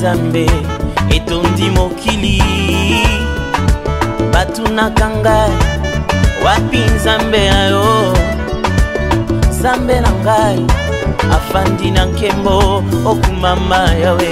nzambe etondi mokili batunaka ngai wapi nzambe na yo nzambe na ngai afandi na nkembo okumama yawe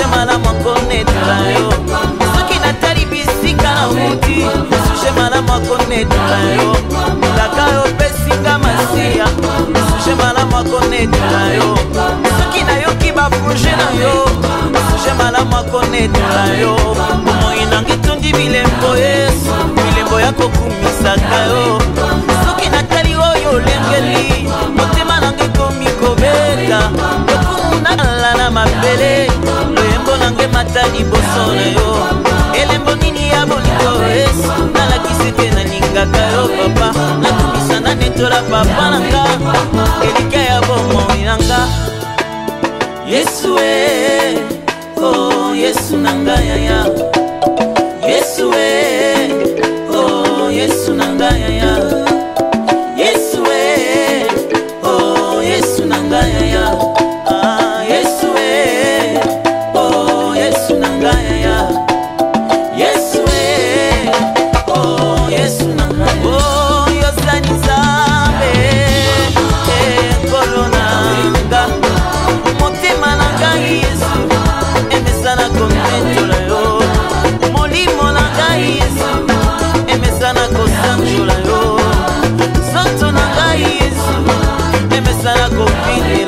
eza malamu akonetra yo soki natali bisika nauti suje malamu akonetra yo kaka yo opesinga masiya suje malamu akonetra yo soki nayoki baproje na yo suje malamu akonetra yo bomoi nangi tundi bilembo yesu bilembo ya kokumisaka yo soki natali oyo olengeli motema nangi komi kobeta yokumunala na mabele eza liboso na yo elembo nini ya bolingo es eh? nalakisi te nalingaka yo papa nakomisana netola papa na nga elika ya bomoi na nga yesu e eh? o oh, yesu na nga yaya go it.